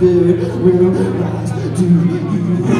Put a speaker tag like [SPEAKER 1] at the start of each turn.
[SPEAKER 1] spirit will rise to you.